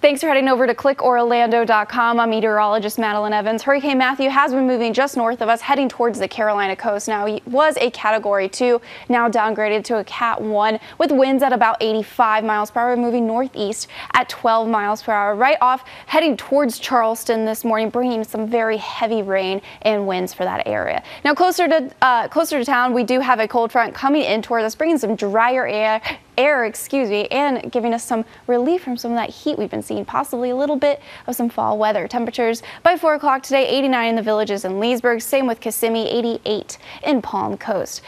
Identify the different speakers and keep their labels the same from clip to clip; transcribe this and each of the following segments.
Speaker 1: Thanks for heading over to clickorlando.com. I'm meteorologist Madeline Evans. Hurricane Matthew has been moving just north of us, heading towards the Carolina coast. Now, he was a category two, now downgraded to a cat one, with winds at about 85 miles per hour, moving northeast at 12 miles per hour. Right off, heading towards Charleston this morning, bringing some very heavy rain and winds for that area. Now, closer to uh, closer to town, we do have a cold front coming in towards us, bringing some drier air air, excuse me, and giving us some relief from some of that heat we've been seeing, possibly a little bit of some fall weather. Temperatures by 4 o'clock today, 89 in the villages in Leesburg, same with Kissimmee, 88 in Palm Coast.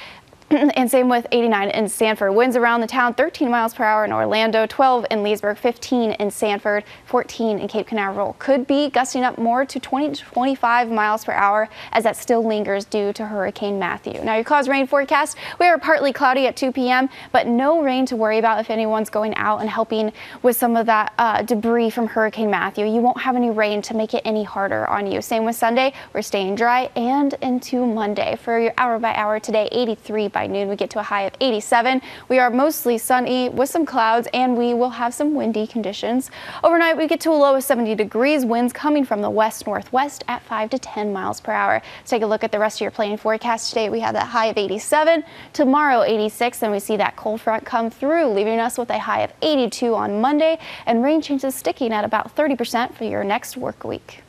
Speaker 1: and same with 89 in Sanford. Winds around the town 13 miles per hour in Orlando, 12 in Leesburg, 15 in Sanford, 14 in Cape Canaveral. Could be gusting up more to 20 to 25 miles per hour as that still lingers due to Hurricane Matthew. Now your cause rain forecast, we are partly cloudy at 2 p.m., but no rain to worry about if anyone's going out and helping with some of that uh, debris from Hurricane Matthew. You won't have any rain to make it any harder on you. Same with Sunday, we're staying dry and into Monday. For your hour by hour today, 83 by by noon, we get to a high of 87. We are mostly sunny with some clouds, and we will have some windy conditions. Overnight, we get to a low of 70 degrees, winds coming from the west northwest at 5 to 10 miles per hour. Let's take a look at the rest of your plane forecast today. We have that high of 87, tomorrow 86, and we see that cold front come through, leaving us with a high of 82 on Monday, and rain chances sticking at about 30% for your next work week.